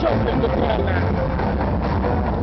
choked in the corner.